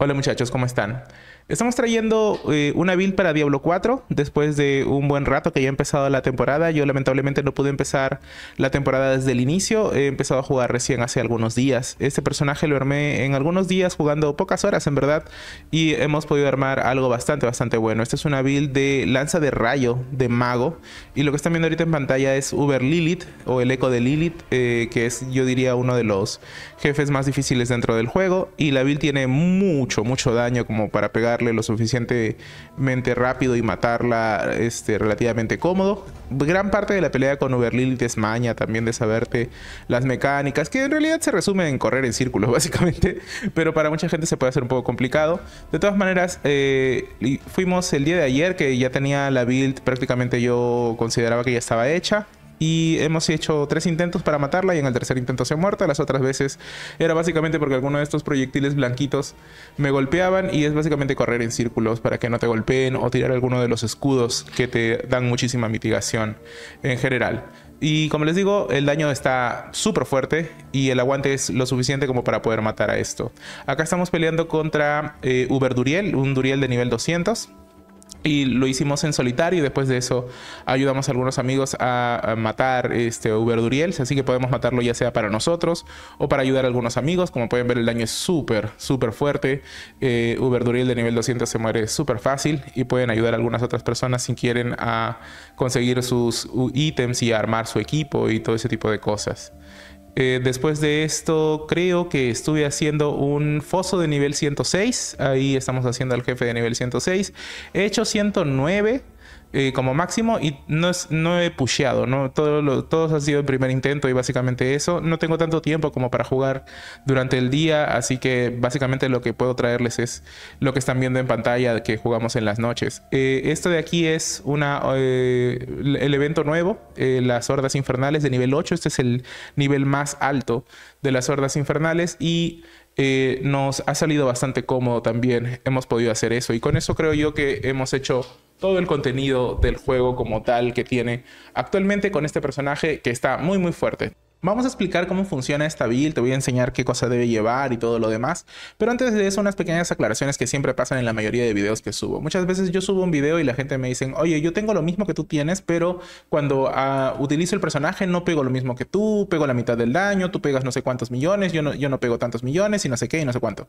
Hola muchachos, ¿cómo están? Estamos trayendo eh, una build para Diablo 4 después de un buen rato que ya ha empezado la temporada. Yo lamentablemente no pude empezar la temporada desde el inicio. He empezado a jugar recién hace algunos días. Este personaje lo armé en algunos días jugando pocas horas en verdad y hemos podido armar algo bastante, bastante bueno. Esta es una build de lanza de rayo de mago y lo que están viendo ahorita en pantalla es Uber Lilith o el eco de Lilith eh, que es yo diría uno de los jefes más difíciles dentro del juego y la build tiene mucho, mucho daño como para pegar lo suficientemente rápido y matarla este, relativamente cómodo. Gran parte de la pelea con Uberlilith es maña también de saberte las mecánicas, que en realidad se resumen en correr en círculos básicamente, pero para mucha gente se puede hacer un poco complicado. De todas maneras, eh, fuimos el día de ayer que ya tenía la build prácticamente yo consideraba que ya estaba hecha y hemos hecho tres intentos para matarla y en el tercer intento se ha muerto. Las otras veces era básicamente porque alguno de estos proyectiles blanquitos me golpeaban y es básicamente correr en círculos para que no te golpeen o tirar alguno de los escudos que te dan muchísima mitigación en general. Y como les digo, el daño está súper fuerte y el aguante es lo suficiente como para poder matar a esto. Acá estamos peleando contra eh, Uber Duriel, un Duriel de nivel 200 y lo hicimos en solitario y después de eso ayudamos a algunos amigos a, matar este Uber Duriel, así que podemos matarlo ya sea para nosotros o para ayudar a algunos amigos, como pueden ver el daño es súper súper fuerte, eh, Uber Duriel de nivel 200 se muere súper fácil y pueden ayudar a algunas otras personas si quieren a conseguir sus ítems y armar su equipo y todo ese tipo de cosas. Eh, después de esto, creo que estuve haciendo un foso de nivel 106. Ahí estamos haciendo al jefe de nivel 106. He hecho 109 eh, como máximo y no, no he pusheado, ¿no? Todo todos ha sido el primer intento y básicamente eso. No tengo tanto tiempo como para jugar durante el día, así que básicamente lo que puedo traerles es lo que están viendo en pantalla que jugamos en las noches. Eh, esto de aquí es una, eh, el evento nuevo, las hordas infernales de nivel 8. Este es el nivel más alto de las hordas infernales y... nos ha salido bastante cómodo también. Hemos podido hacer eso y con eso creo yo que hemos hecho todo el contenido del juego como tal que tiene actualmente con este personaje que está muy muy fuerte. Vamos a explicar cómo funciona esta build, te voy a enseñar qué cosa debe llevar y todo lo demás, pero antes de eso unas pequeñas aclaraciones que siempre pasan en la mayoría de videos que subo. Muchas veces yo subo un video y la gente me dice, oye, yo tengo lo mismo que tú tienes, pero cuando ah, utilizo el personaje no pego lo mismo que tú, pego la mitad del daño, tú pegas no sé cuántos millones, yo no, yo no pego tantos millones y no sé qué y no sé cuánto.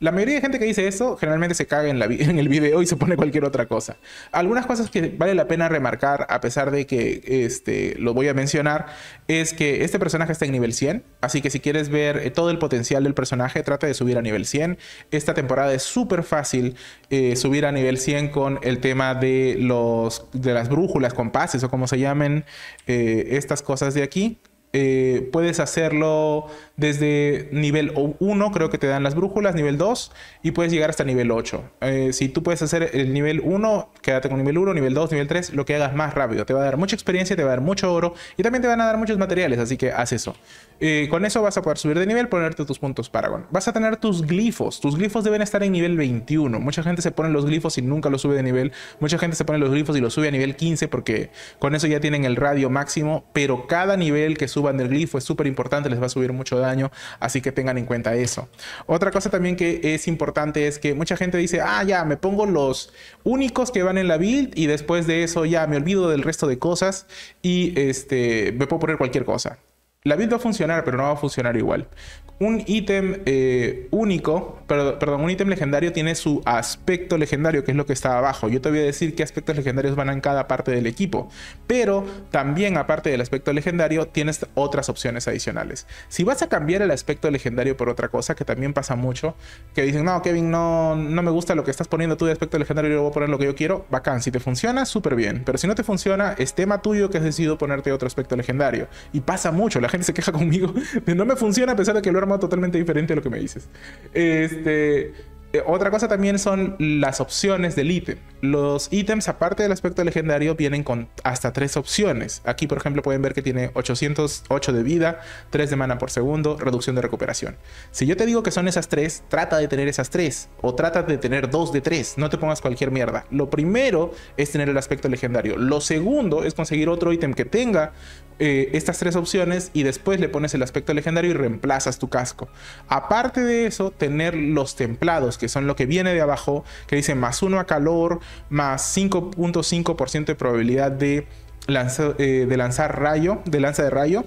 La mayoría de gente que dice eso generalmente se caga en, la, el video y se pone cualquier otra cosa. Algunas cosas que vale la pena remarcar, a pesar de que este, lo voy a mencionar, es que este personaje está en nivel 100, así que si quieres ver eh, todo el potencial del personaje, trata de subir a nivel 100. Esta temporada es súper fácil eh, subir a nivel 100 con el tema de, los, de las brújulas, compases o como se llamen eh, estas cosas de aquí. Puedes hacerlo desde nivel 1 creo que te dan las brújulas, nivel 2 y puedes llegar hasta nivel 8. Eh, si tú puedes hacer el nivel 1, quédate con nivel 1, nivel 2, nivel 3, lo que hagas más rápido. Te va a dar mucha experiencia, te va a dar mucho oro y también te van a dar muchos materiales, así que haz eso. Eh, con eso vas a poder subir de nivel, ponerte tus puntos Paragon. Vas a tener tus glifos. Tus glifos deben estar en nivel 21. Mucha gente se pone los glifos y nunca los sube de nivel. Mucha gente se pone los glifos y los sube a nivel 15 porque con eso ya tienen el radio máximo. Pero cada nivel que suban del glifo es súper importante, les va a subir mucho daño, así que tengan en cuenta eso. Otra cosa también que es importante es que mucha gente dice, ah, ya, me pongo los únicos que van en la build y después de eso ya me olvido del resto de cosas y este, me puedo poner cualquier cosa. La build va a funcionar, pero no va a funcionar igual un ítem eh, único, perdón, un ítem legendario tiene su aspecto legendario, que es lo que está abajo. Yo te voy a decir qué aspectos legendarios van en cada parte del equipo, pero también aparte del aspecto legendario tienes otras opciones adicionales. Si vas a cambiar el aspecto legendario por otra cosa, que también pasa mucho, que dicen, no, Kevin, no, no me gusta lo que estás poniendo tú de aspecto legendario, yo voy a poner lo que yo quiero, bacán. Si te funciona, súper bien, pero si no te funciona, es tema tuyo que has decidido ponerte otro aspecto legendario. Y pasa mucho, la gente se queja conmigo de no me funciona a pesar de que lo totalmente diferente a lo que me dices. Este, eh, otra cosa también son las opciones del ítem. Los ítems, aparte del aspecto legendario, vienen con hasta tres opciones. Aquí, por ejemplo, pueden ver que tiene 808 de vida, 3 de mana por segundo, reducción de recuperación. Si yo te digo que son esas tres, trata de tener esas tres. O trata de tener dos de tres. No te pongas cualquier mierda. Lo primero es tener el aspecto legendario. Lo segundo es conseguir otro ítem que tenga eh, estas tres opciones y después le pones el aspecto legendario y reemplazas tu casco. Aparte de eso, tener los templados que son lo que viene de abajo, que dice más 1 a calor, más 5.5% de probabilidad de, eh, de lanzar rayo, de lanza de rayo.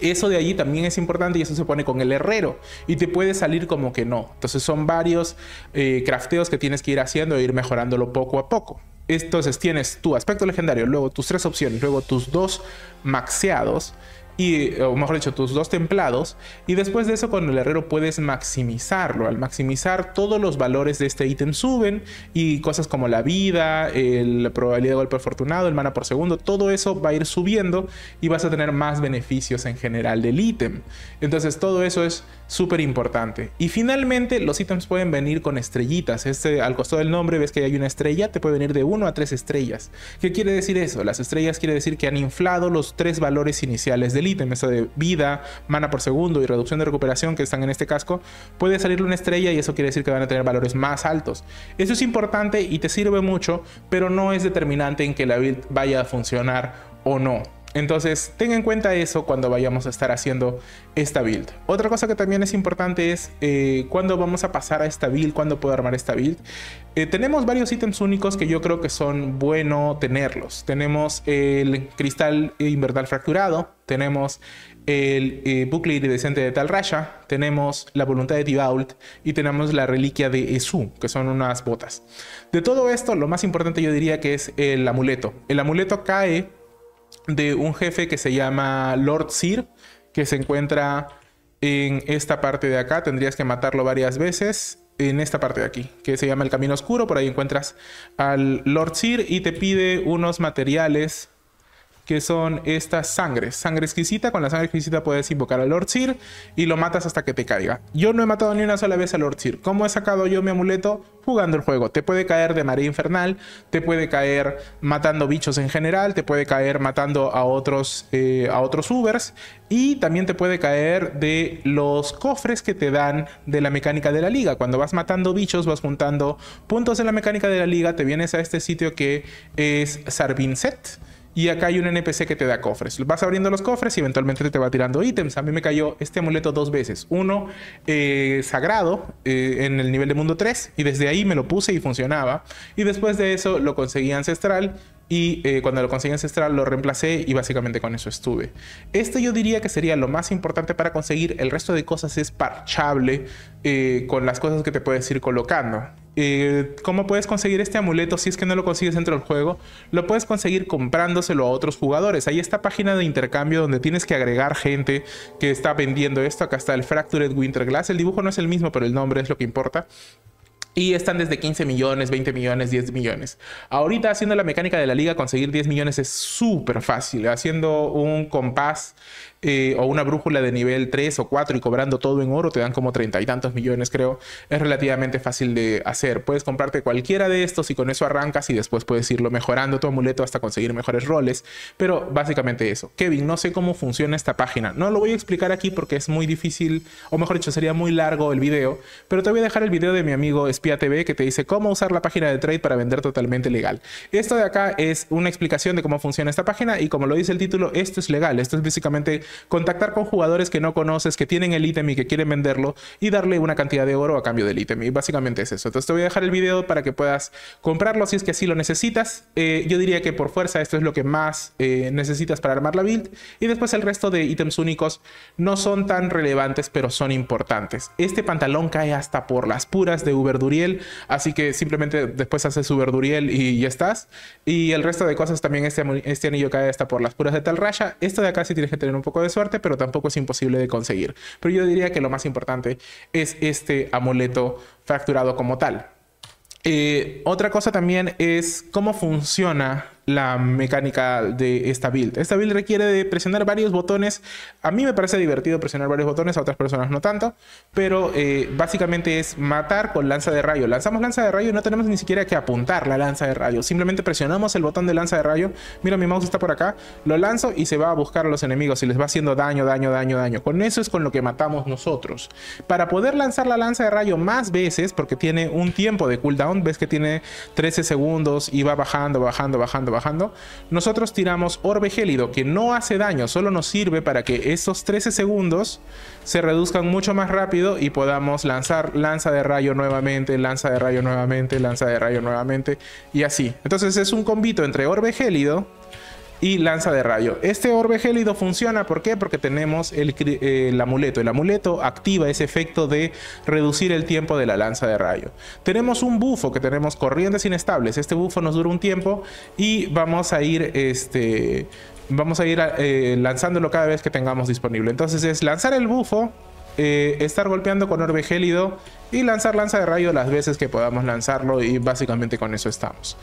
Eso de allí también es importante y eso se pone con el herrero y te puede salir como que no. Entonces son varios eh, crafteos que tienes que ir haciendo e ir mejorándolo poco a poco. Entonces tienes tu aspecto legendario, luego tus tres opciones, luego tus dos maxeados y, o mejor dicho, tus dos templados. Y después de eso, con el herrero puedes maximizarlo. Al maximizar, todos los valores de este ítem suben. Y cosas como la vida, la probabilidad de golpe afortunado, el mana por segundo, todo eso va a ir subiendo y vas a tener más beneficios en general del ítem. Entonces, todo eso es súper importante. Y finalmente, los ítems pueden venir con estrellitas. Este, al costado del nombre, ves que hay una estrella, te puede venir de 1 a 3 estrellas. ¿Qué quiere decir eso? Las estrellas quiere decir que han inflado los tres valores iniciales del ítem, eso de vida, mana por segundo y reducción de recuperación que están en este casco, puede salirle una estrella y eso quiere decir que van a tener valores más altos. Eso es importante y te sirve mucho, pero no es determinante en que la build vaya a funcionar o no. Entonces, ten en cuenta eso cuando vayamos a estar haciendo esta build. Otra cosa que también es importante es eh, cuándo vamos a pasar a esta build, cuándo puedo armar esta build. Eh, tenemos varios ítems únicos que yo creo que son bueno tenerlos. Tenemos el cristal invernal fracturado, tenemos el eh, bucle iridescente de Talraya, tenemos la voluntad de Tibault y tenemos la reliquia de Esu, que son unas botas. De todo esto, lo más importante yo diría que es el amuleto. El amuleto cae de un jefe que se llama Lord Sir, que se encuentra en esta parte de acá. Tendrías que matarlo varias veces. En esta parte de aquí, que se llama el Camino Oscuro. Por ahí encuentras al Lord Sir y te pide unos materiales que son estas sangres. Sangre exquisita, con la sangre exquisita puedes invocar al Lord Sir y lo matas hasta que te caiga. Yo no he matado ni una sola vez al Lord Sir. ¿Cómo he sacado yo mi amuleto? Jugando el juego. Te puede caer de marea infernal, te puede caer matando bichos en general, te puede caer matando a otros, eh, a otros Ubers y también te puede caer de los cofres que te dan de la mecánica de la liga. Cuando vas matando bichos, vas juntando puntos de la mecánica de la liga, te vienes a este sitio que es Sarvinset y acá hay un NPC que te da cofres. Vas abriendo los cofres y eventualmente te va tirando ítems. A mí me cayó este amuleto dos veces. Uno eh, sagrado eh, en el nivel de mundo 3 y desde ahí me lo puse y funcionaba. Y después de eso lo conseguí ancestral y eh, cuando lo conseguí ancestral lo reemplacé y básicamente con eso estuve. Esto yo diría que sería lo más importante para conseguir. El resto de cosas es parchable con las cosas que te puedes ir colocando. Eh, ¿Cómo puedes conseguir este amuleto si es que no lo consigues dentro del juego? Lo puedes conseguir comprándoselo a otros jugadores. Hay esta página de intercambio donde tienes que agregar gente que está vendiendo esto. Acá está el Fractured Winterglass. El dibujo no es el mismo, pero el nombre es lo que importa. Y están desde 15 millones, 20 millones, 10 millones. Ahorita haciendo la mecánica de la liga, conseguir 10 millones es súper fácil. Haciendo un compás eh, o una brújula de nivel 3 o 4 y cobrando todo en oro, te dan como 30 y tantos millones, creo. Es relativamente fácil de hacer. Puedes comprarte cualquiera de estos y con eso arrancas y después puedes irlo mejorando tu amuleto hasta conseguir mejores roles. Pero básicamente eso. Kevin, no sé cómo funciona esta página. No lo voy a explicar aquí porque es muy difícil, o mejor dicho, sería muy largo el video. Pero te voy a dejar el video de mi amigo TV que te dice cómo usar la página de trade para vender totalmente legal. Esto de acá es una explicación de cómo funciona esta página y como lo dice el título, esto es legal. Esto es básicamente contactar con jugadores que no conoces, que tienen el ítem y que quieren venderlo y darle una cantidad de oro a cambio del ítem. Y básicamente es eso. Entonces te voy a dejar el video para que puedas comprarlo si es que así lo necesitas. Eh, yo diría que por fuerza esto es lo que más eh, necesitas para armar la build. Y después el resto de ítems únicos no son tan relevantes, pero son importantes. Este pantalón cae hasta por las puras de Uber así que simplemente después haces su verduriel y ya estás. Y el resto de cosas también este, este anillo cae hasta por las puras de tal. Esto de acá sí tienes que tener un poco de suerte, pero tampoco es imposible de conseguir. Pero yo diría que lo más importante es este amuleto fracturado como tal. Eh, otra cosa también es cómo funciona la mecánica de esta build. Esta build requiere de presionar varios botones. A mí me parece divertido presionar varios botones, a otras personas no tanto. Pero eh, básicamente es matar con lanza de rayo. Lanzamos lanza de rayo y no tenemos ni siquiera que apuntar la lanza de rayo. Simplemente presionamos el botón de lanza de rayo. Mira, mi mouse está por acá. Lo lanzo y se va a buscar a los enemigos y les va haciendo daño, daño, daño, daño. Con eso es con lo que matamos nosotros. Para poder lanzar la lanza de rayo más veces, porque tiene un tiempo de cooldown, ves que tiene 13 segundos y va bajando, bajando, bajando, bajando. Nosotros tiramos orbe gélido que no hace daño, solo nos sirve para que esos 13 segundos se reduzcan mucho más rápido y podamos lanzar lanza de rayo nuevamente, lanza de rayo nuevamente, lanza de rayo nuevamente y así. Entonces es un combito entre orbe gélido y lanza de rayo. Este orbe gélido funciona, ¿por qué? Porque tenemos el, amuleto. El amuleto activa ese efecto de reducir el tiempo de la lanza de rayo. Tenemos un bufo que tenemos corrientes inestables. Este bufo nos dura un tiempo y vamos a ir este, vamos a ir eh, lanzándolo cada vez que tengamos disponible. Entonces es lanzar el bufo, eh, estar golpeando con orbe gélido y lanzar lanza de rayo las veces que podamos lanzarlo y básicamente con eso estamos.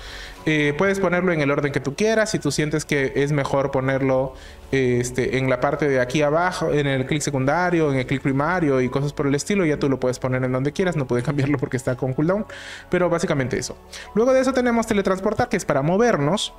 Eh, puedes ponerlo en el orden que tú quieras, si tú sientes que es mejor ponerlo este, en la parte de aquí abajo, en el clic secundario, en el clic primario y cosas por el estilo, ya tú lo puedes poner en donde quieras, no puedes cambiarlo porque está con cooldown, pero básicamente eso. Luego de eso tenemos teletransportar que es para movernos.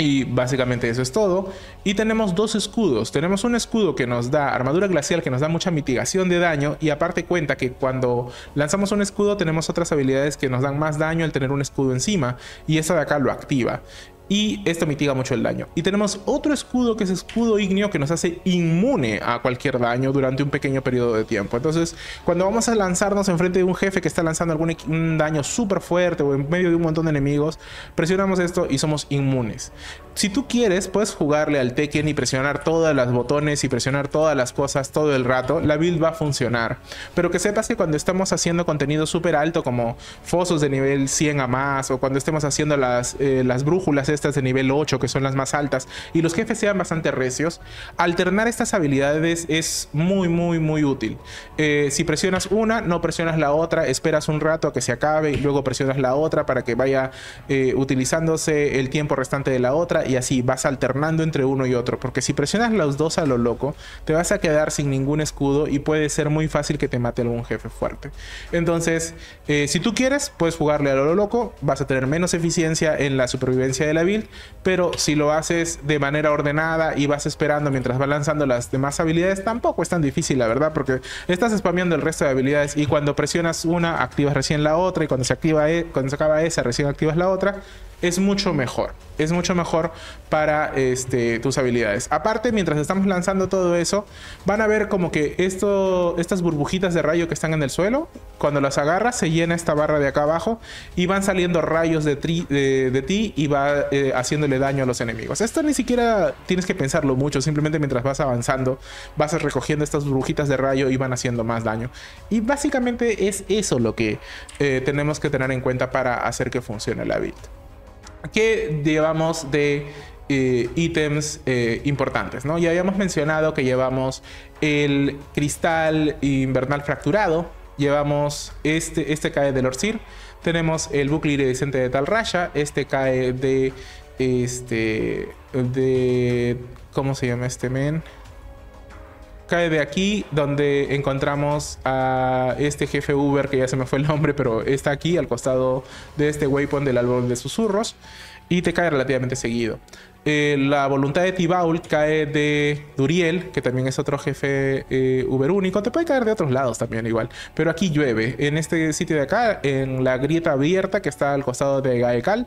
Y básicamente eso es todo. Y tenemos dos escudos. Tenemos un escudo que nos da armadura glacial, que nos da mucha mitigación de daño. Y aparte cuenta que cuando lanzamos un escudo tenemos otras habilidades que nos dan más daño al tener un escudo encima. Y eso de acá lo activa y esto mitiga mucho el daño. Y tenemos otro escudo que es escudo ígneo que nos hace inmune a cualquier daño durante un pequeño periodo de tiempo. Entonces, cuando vamos a lanzarnos enfrente de un jefe que está lanzando algún daño súper fuerte o en medio de un montón de enemigos, presionamos esto y somos inmunes. Si tú quieres, puedes jugarle al Tekken y presionar todas las botones y presionar todas las cosas todo el rato. La build va a funcionar. Pero que sepas que cuando estamos haciendo contenido súper alto como fosos de nivel 100 a más o cuando estemos haciendo las, eh, las brújulas estas de nivel 8 que son las más altas y los jefes sean bastante recios, alternar estas habilidades es muy muy muy útil. Eh, si presionas una, no presionas la otra, esperas un rato a que se acabe y luego presionas la otra para que vaya eh, utilizándose el tiempo restante de la otra y así vas alternando entre uno y otro. Porque si presionas los dos a lo loco, te vas a quedar sin ningún escudo y puede ser muy fácil que te mate algún jefe fuerte. Entonces, eh, si tú quieres, puedes jugarle a lo loco, vas a tener menos eficiencia en la supervivencia de la pero si lo haces de manera ordenada y vas esperando mientras vas lanzando las demás habilidades, tampoco es tan difícil, la verdad, porque estás spameando el resto de habilidades y cuando presionas una, activas recién la otra y cuando se activa, e, cuando se acaba esa, recién activas la otra es mucho mejor. Es mucho mejor para este, tus habilidades. Aparte, mientras estamos lanzando todo eso, van a ver como que esto, estas burbujitas de rayo que están en el suelo, cuando las agarras, se llena esta barra de acá abajo y van saliendo rayos de, de, ti y va eh, haciéndole daño a los enemigos. Esto ni siquiera tienes que pensarlo mucho, simplemente mientras vas avanzando, vas recogiendo estas burbujitas de rayo y van haciendo más daño. Y básicamente es eso lo que eh, tenemos que tener en cuenta para hacer que funcione la build que llevamos de eh, ítems eh, importantes, ¿no? Ya habíamos mencionado que llevamos el cristal invernal fracturado, llevamos este, este cae del Orsir, tenemos el bucle iridescente de Talraya, este cae de este de ¿cómo se llama este men? Cae de aquí donde encontramos a este jefe Uber que ya se me fue el nombre, pero está aquí al costado de este waypoint del álbum de susurros y te cae relativamente seguido. Eh, la voluntad de Tibault cae de Duriel, que también es otro jefe eh, Uber único. Te puede caer de otros lados también igual. Pero aquí llueve. En este sitio de acá, en la grieta abierta que está al costado de Gaekal,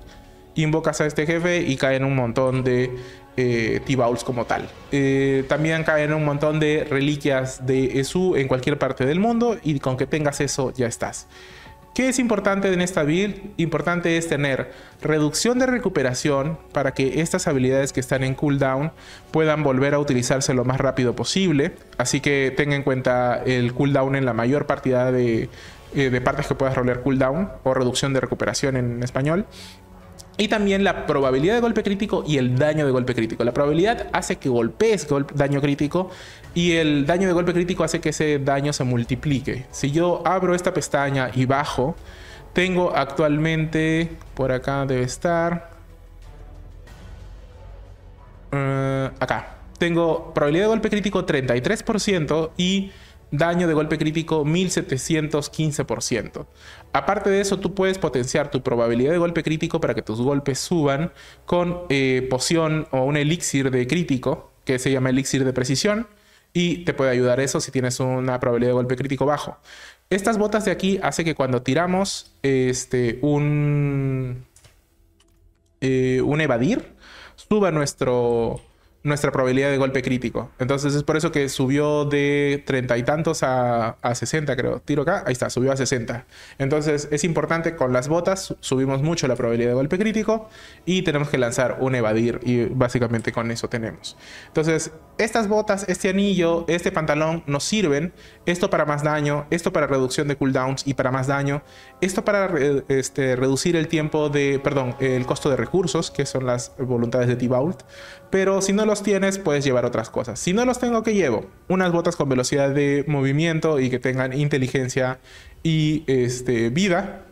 invocas a este jefe y caen un montón de eh, T-Bowls como tal. Eh, también caen un montón de reliquias de Esu en cualquier parte del mundo y con que tengas eso ya estás. ¿Qué es importante en esta build? Importante es tener reducción de recuperación para que estas habilidades que están en cooldown puedan volver a utilizarse lo más rápido posible. Así que tenga en cuenta el cooldown en la mayor cantidad de, eh, de partes que puedas rolear cooldown o reducción de recuperación en español. Y también la probabilidad de golpe crítico y el daño de golpe crítico. La probabilidad hace que golpees daño crítico y el daño de golpe crítico hace que ese daño se multiplique. Si yo abro esta pestaña y bajo, tengo actualmente, por acá debe estar, uh, acá, tengo probabilidad de golpe crítico 33% y daño de golpe crítico 1715%. Aparte de eso, tú puedes potenciar tu probabilidad de golpe crítico para que tus golpes suban con eh, poción o un elixir de crítico, que se llama elixir de precisión, y te puede ayudar eso si tienes una probabilidad de golpe crítico bajo. Estas botas de aquí hace que cuando tiramos este, un, eh, un evadir, suba nuestro, nuestra probabilidad de golpe crítico. Entonces es por eso que subió de treinta y tantos a, a 60, creo. Tiro acá, ahí está, subió a 60. Entonces es importante, con las botas subimos mucho la probabilidad de golpe crítico y tenemos que lanzar un evadir y básicamente con eso tenemos. Entonces estas botas, este anillo, este pantalón nos sirven, esto para más daño, esto para reducción de cooldowns y para más daño, esto para este, reducir el tiempo de, perdón, el costo de recursos, que son las voluntades de T-Vault, pero si no los tienes, puedes llevar otras cosas. Si no los tengo, ¿qué llevo? Unas botas con velocidad de movimiento y que tengan inteligencia y este, vida.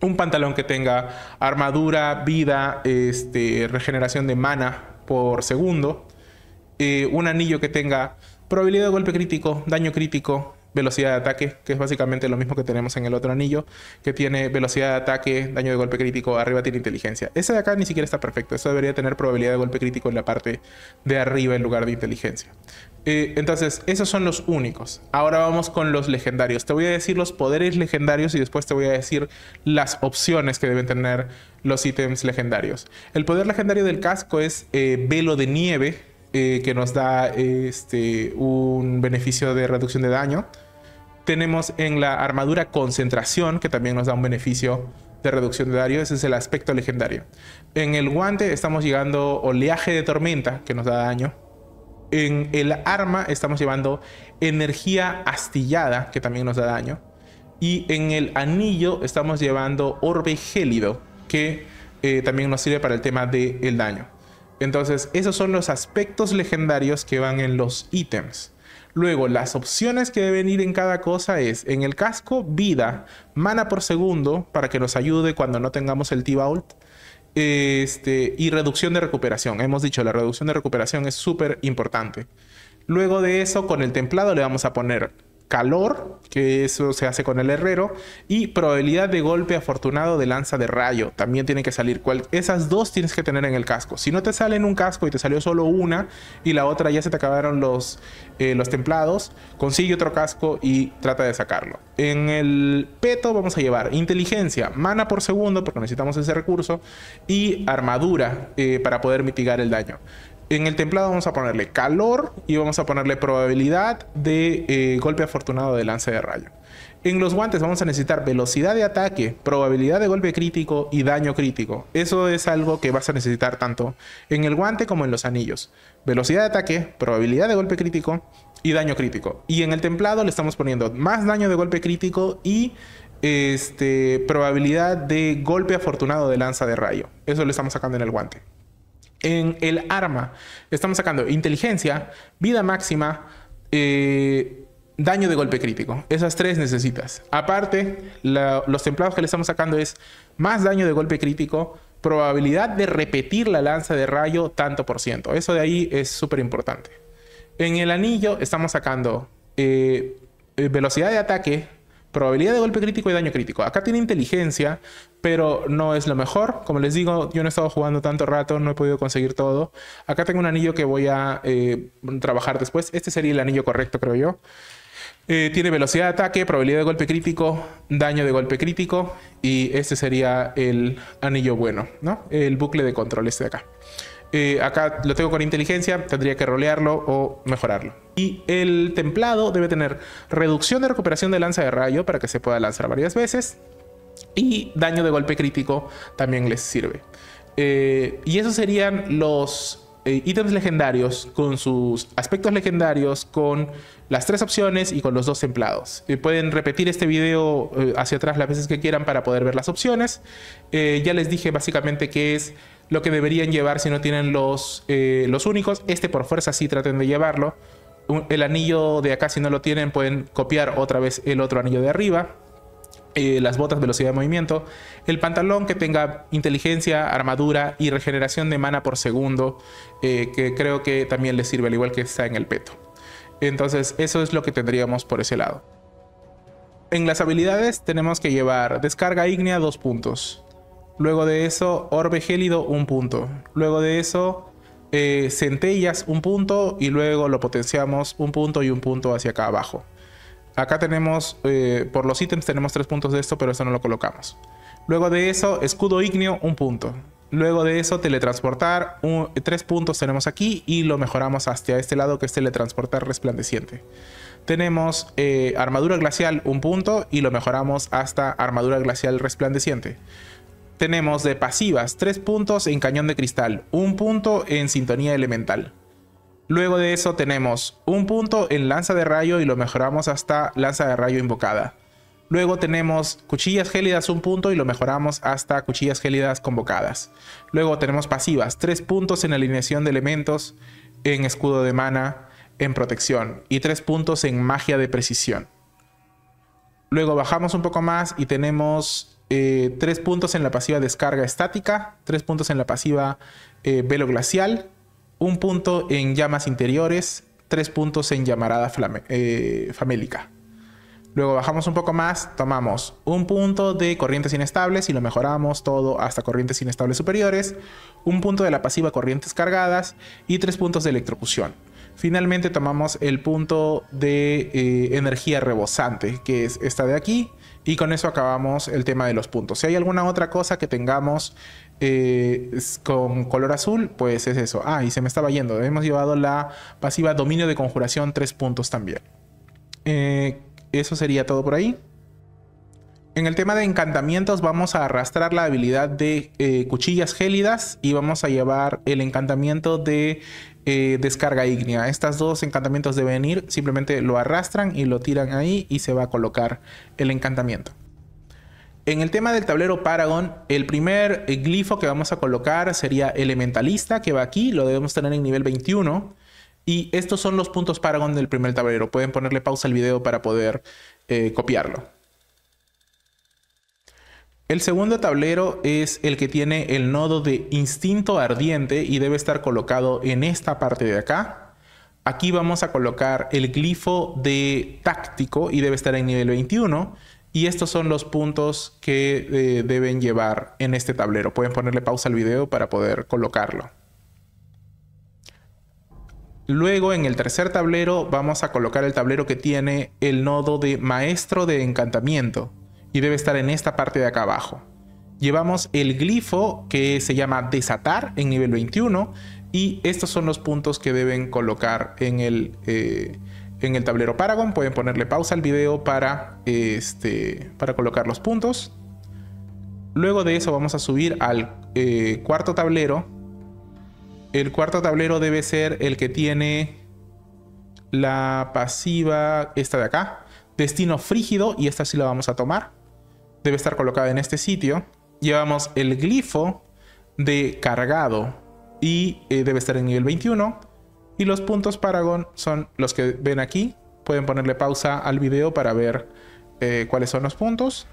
Un pantalón que tenga armadura, vida, este, regeneración de mana por segundo. Eh, un anillo que tenga probabilidad de golpe crítico, daño crítico, velocidad de ataque, que es básicamente lo mismo que tenemos en el otro anillo, que tiene velocidad de ataque, daño de golpe crítico, arriba tiene inteligencia. Ese de acá ni siquiera está perfecto, eso debería tener probabilidad de golpe crítico en la parte de arriba en lugar de inteligencia. Eh, entonces, esos son los únicos. Ahora vamos con los legendarios. Te voy a decir los poderes legendarios y después te voy a decir las opciones que deben tener los ítems legendarios. El poder legendario del casco es eh, velo de nieve, eh, que nos da este, un beneficio de reducción de daño tenemos en la armadura concentración, que también nos da un beneficio de reducción de daño. Ese es el aspecto legendario. En el guante estamos llegando oleaje de tormenta, que nos da daño. En el arma estamos llevando energía astillada, que también nos da daño. Y en el anillo estamos llevando orbe gélido, que eh, también nos sirve para el tema del daño. Entonces, esos son los aspectos legendarios que van en los ítems. Luego, las opciones que deben ir en cada cosa es, en el casco, vida, mana por segundo, para que nos ayude cuando no tengamos el T-Vault. Este, y reducción de recuperación. Hemos dicho, la reducción de recuperación es súper importante. Luego de eso, con el templado le vamos a poner calor, que eso se hace con el herrero, y probabilidad de golpe afortunado de lanza de rayo. También tiene que salir. esas dos tienes que tener en el casco. Si no te sale en un casco y te salió solo una y la otra ya se te acabaron los, eh, los templados, consigue otro casco y trata de sacarlo. En el peto vamos a llevar inteligencia, mana por segundo, porque necesitamos ese recurso, y armadura eh, para poder mitigar el daño. En el templado vamos a ponerle calor y vamos a ponerle probabilidad de eh, golpe afortunado de lance de rayo. En los guantes vamos a necesitar velocidad de ataque, probabilidad de golpe crítico y daño crítico. Eso es algo que vas a necesitar tanto en el guante como en los anillos. Velocidad de ataque, probabilidad de golpe crítico y daño crítico. Y en el templado le estamos poniendo más daño de golpe crítico y este, probabilidad de golpe afortunado de lanza de rayo. Eso lo estamos sacando en el guante. En el arma estamos sacando inteligencia, vida máxima, eh, daño de golpe crítico. Esas tres necesitas. Aparte, los templados que le estamos sacando es más daño de golpe crítico, probabilidad de repetir la lanza de rayo tanto por ciento. Eso de ahí es súper importante. En el anillo estamos sacando eh, eh, velocidad de ataque, probabilidad de golpe crítico y daño crítico. Acá tiene inteligencia, pero no es lo mejor. Como les digo, yo no he estado jugando tanto rato, no he podido conseguir todo. Acá tengo un anillo que voy a eh, trabajar después. Este sería el anillo correcto, creo yo. Eh, tiene velocidad de ataque, probabilidad de golpe crítico, daño de golpe crítico y este sería el anillo bueno, ¿no? El bucle de control este de acá. Eh, acá lo tengo con inteligencia, tendría que rolearlo o mejorarlo. Y el templado debe tener reducción de recuperación de lanza de rayo para que se pueda lanzar varias veces. Y daño de golpe crítico también les sirve. Eh, y esos serían los eh, ítems legendarios con sus aspectos legendarios, con las tres opciones y con los dos templados. pueden repetir este video hacia atrás las veces que quieran para poder ver las opciones. ya les dije básicamente que es lo que deberían llevar si no tienen los, eh, los únicos. Este por fuerza sí traten de llevarlo. el anillo de acá si no lo tienen pueden copiar otra vez el otro anillo de arriba. Eh, las botas velocidad de movimiento. El pantalón que tenga inteligencia, armadura y regeneración de mana por segundo. Eh, que creo que también les sirve al igual que está en el peto. Entonces eso es lo que tendríamos por ese lado. En las habilidades tenemos que llevar descarga ígnea dos puntos. Luego de eso, orbe gélido, un punto. Luego de eso, eh, centellas, un punto. Y luego lo potenciamos un punto y un punto hacia acá abajo. Acá tenemos, eh, por los ítems tenemos tres puntos de esto, pero eso no lo colocamos. Luego de eso, escudo ígneo, un punto. Luego de eso, teletransportar. tres puntos tenemos aquí y lo mejoramos hasta este lado que es teletransportar resplandeciente. Tenemos eh, armadura glacial un punto y lo mejoramos hasta armadura glacial resplandeciente. Tenemos de pasivas tres puntos en cañón de cristal, un punto en sintonía elemental. Luego de eso tenemos un punto en lanza de rayo y lo mejoramos hasta lanza de rayo invocada. Luego tenemos cuchillas gélidas un punto y lo mejoramos hasta cuchillas gélidas convocadas. Luego tenemos pasivas, tres puntos en alineación de elementos, en escudo de mana, en protección y tres puntos en magia de precisión. Luego bajamos un poco más y tenemos eh, tres puntos en la pasiva descarga estática, tres puntos en la pasiva eh, velo glacial, un punto en llamas interiores, tres puntos en llamarada eh, famélica. Luego bajamos un poco más, tomamos un punto de corrientes inestables y lo mejoramos todo hasta corrientes inestables superiores, un punto de la pasiva corrientes cargadas y tres puntos de electrocución. Finalmente tomamos el punto de eh, energía rebosante, que es esta de aquí, y con eso acabamos el tema de los puntos. Si hay alguna otra cosa que tengamos eh, con color azul, pues es eso. Ah, y se me estaba yendo. Hemos llevado la pasiva dominio de conjuración, tres puntos también. Eh, eso sería todo por ahí. En el tema de encantamientos vamos a arrastrar la habilidad de eh, cuchillas gélidas y vamos a llevar el encantamiento de eh, descarga ígnea. Estas dos encantamientos deben ir, simplemente lo arrastran y lo tiran ahí y se va a colocar el encantamiento. En el tema del tablero Paragon, el primer glifo que vamos a colocar sería Elementalista, que va aquí, lo debemos tener en nivel 21. Y estos son los puntos Paragon del primer tablero. Pueden ponerle pausa al video para poder eh, copiarlo. El segundo tablero es el que tiene el nodo de instinto ardiente y debe estar colocado en esta parte de acá. Aquí vamos a colocar el glifo de táctico y debe estar en nivel 21. Y estos son los puntos que eh, deben llevar en este tablero. Pueden ponerle pausa al video para poder colocarlo. Luego en el tercer tablero vamos a colocar el tablero que tiene el nodo de maestro de encantamiento y debe estar en esta parte de acá abajo. Llevamos el glifo que se llama desatar en nivel 21 y estos son los puntos que deben colocar en el, eh, en el tablero Paragon. Pueden ponerle pausa al video para, este, para colocar los puntos. Luego de eso vamos a subir al eh, cuarto tablero el cuarto tablero debe ser el que tiene la pasiva, esta de acá, destino frígido, y esta sí la vamos a tomar. Debe estar colocada en este sitio. Llevamos el glifo de cargado y eh, debe estar en nivel 21. Y los puntos Paragon son los que ven aquí. Pueden ponerle pausa al video para ver eh, cuáles son los puntos.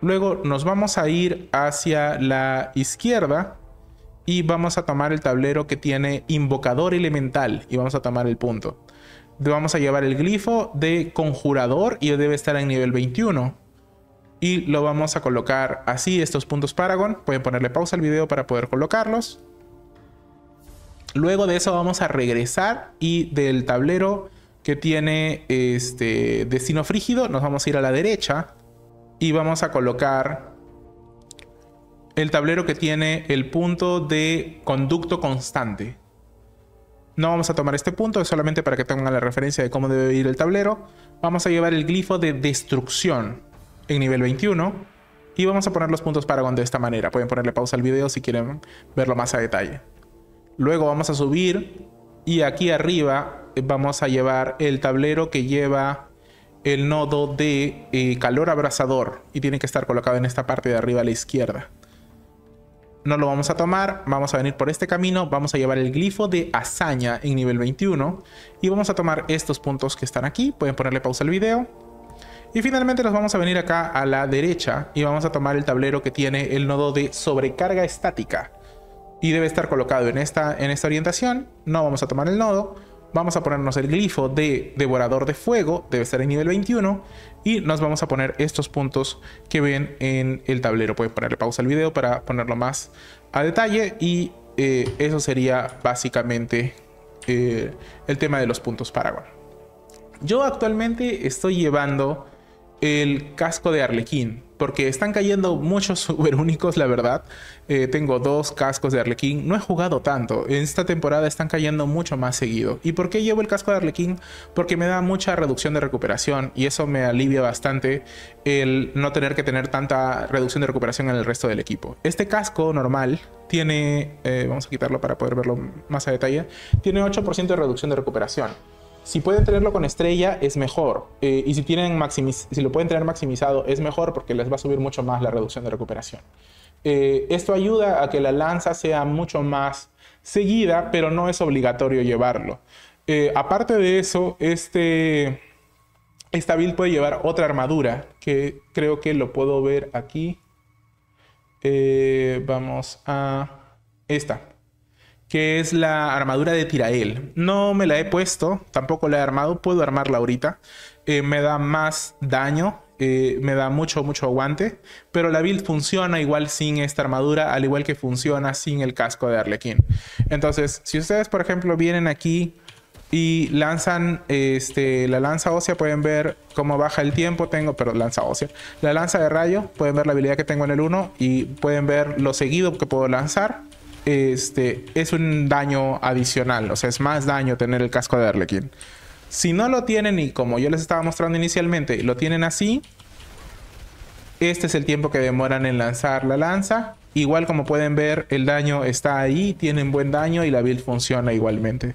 Luego nos vamos a ir hacia la izquierda y vamos a tomar el tablero que tiene invocador elemental y vamos a tomar el punto. Vamos a llevar el glifo de conjurador y debe estar en nivel 21. Y lo vamos a colocar así, estos puntos Paragon. Pueden ponerle pausa al video para poder colocarlos. Luego de eso vamos a regresar y del tablero que tiene este destino frígido nos vamos a ir a la derecha y vamos a colocar el tablero que tiene el punto de conducto constante. No vamos a tomar este punto, es solamente para que tengan la referencia de cómo debe ir el tablero. Vamos a llevar el glifo de destrucción en nivel 21 y vamos a poner los puntos Paragon de esta manera. Pueden ponerle pausa al video si quieren verlo más a detalle. Luego vamos a subir y aquí arriba vamos a llevar el tablero que lleva el nodo de eh, calor abrasador y tiene que estar colocado en esta parte de arriba a la izquierda no lo vamos a tomar, vamos a venir por este camino, vamos a llevar el glifo de hazaña en nivel 21 y vamos a tomar estos puntos que están aquí, pueden ponerle pausa al video. Y finalmente nos vamos a venir acá a la derecha y vamos a tomar el tablero que tiene el nodo de sobrecarga estática. Y debe estar colocado en esta, en esta orientación, no vamos a tomar el nodo, vamos a ponernos el glifo de devorador de fuego, debe estar en nivel 21, y nos vamos a poner estos puntos que ven en el tablero. Pueden ponerle pausa al video para ponerlo más a detalle. Y eh, eso sería básicamente eh, el tema de los puntos Paragon. Yo actualmente estoy llevando el casco de Arlequín porque están cayendo muchos super únicos, la verdad. Eh, tengo dos cascos de Arlequín. No he jugado tanto. En esta temporada están cayendo mucho más seguido. ¿Y por qué llevo el casco de Arlequín? Porque me da mucha reducción de recuperación y eso me alivia bastante el no tener que tener tanta reducción de recuperación en el resto del equipo. Este casco normal tiene, eh, vamos a quitarlo para poder verlo más a detalle, tiene 8% de reducción de recuperación. Si pueden tenerlo con estrella es mejor. Eh, y si, tienen si lo pueden tener maximizado es mejor porque les va a subir mucho más la reducción de recuperación. Eh, esto ayuda a que la lanza sea mucho más seguida, pero no es obligatorio llevarlo. Eh, aparte de eso, este, esta build puede llevar otra armadura que creo que lo puedo ver aquí. vamos a esta que es la armadura de Tirael. No me la he puesto, tampoco la he armado, puedo armarla ahorita. Eh, me da más daño, eh, me da mucho, mucho aguante, pero la build funciona igual sin esta armadura, al igual que funciona sin el casco de Arlequín. Entonces, si ustedes, por ejemplo, vienen aquí y lanzan este, la lanza ósea, pueden ver cómo baja el tiempo. Tengo, pero lanza ósea. La lanza de rayo, pueden ver la habilidad que tengo en el 1 y pueden ver lo seguido que puedo lanzar este, es un daño adicional, o sea, es más daño tener el casco de Arlequín. Si no lo tienen y como yo les estaba mostrando inicialmente, lo tienen así, este es el tiempo que demoran en lanzar la lanza. Igual como pueden ver, el daño está ahí, tienen buen daño y la build funciona igualmente.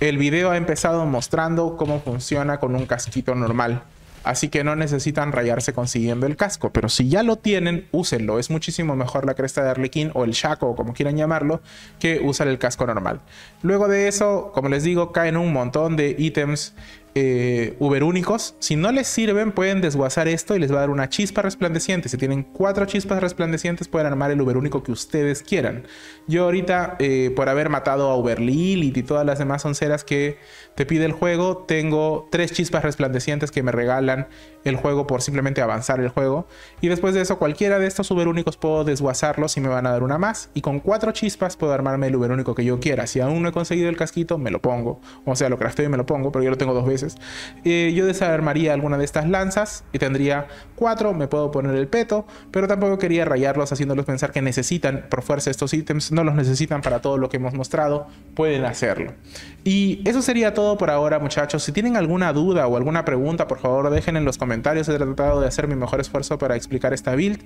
El video ha empezado mostrando cómo funciona con un casquito normal. Así que no necesitan rayarse consiguiendo el casco. Pero si ya lo tienen, úsenlo. Es muchísimo mejor la cresta de Arlequín o el Shaco, o como quieran llamarlo, que usar el casco normal. Luego de eso, como les digo, caen un montón de ítems eh, Uber únicos. Si no les sirven, pueden desguazar esto y les va a dar una chispa resplandeciente. Si tienen cuatro chispas resplandecientes, pueden armar el Uber único que ustedes quieran. Yo ahorita, eh, por haber matado a Uber Lilith y todas las demás onceras que te pide el juego, tengo tres chispas resplandecientes que me regalan el juego por simplemente avanzar el juego. Y después de eso, cualquiera de estos Uber únicos puedo desguazarlos y me van a dar una más. Y con cuatro chispas puedo armarme el Uber único que yo quiera. Si aún no he conseguido el casquito, me lo pongo. O sea, lo crafteo y me lo pongo, pero yo lo tengo dos veces. Eh, yo desarmaría alguna de estas lanzas y tendría cuatro, me puedo poner el peto, pero tampoco quería rayarlos haciéndolos pensar que necesitan por fuerza estos ítems, no los necesitan para todo lo que hemos mostrado, pueden hacerlo. Y eso sería todo por ahora muchachos, si tienen alguna duda o alguna pregunta por favor dejen en los he tratado de hacer mi mejor esfuerzo para explicar esta build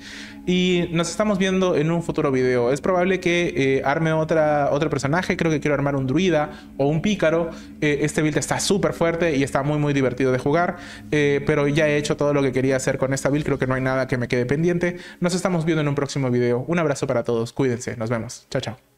y nos estamos viendo en un futuro video, es probable que eh, arme otra, otro personaje, creo que quiero armar un druida o un pícaro, eh, este build está súper fuerte y está muy muy divertido de jugar, eh, pero ya he hecho todo lo que quería hacer con esta build, creo que no hay nada que me quede pendiente. Nos estamos viendo en un próximo video. Un abrazo para todos, cuídense, nos vemos. Chao, chao.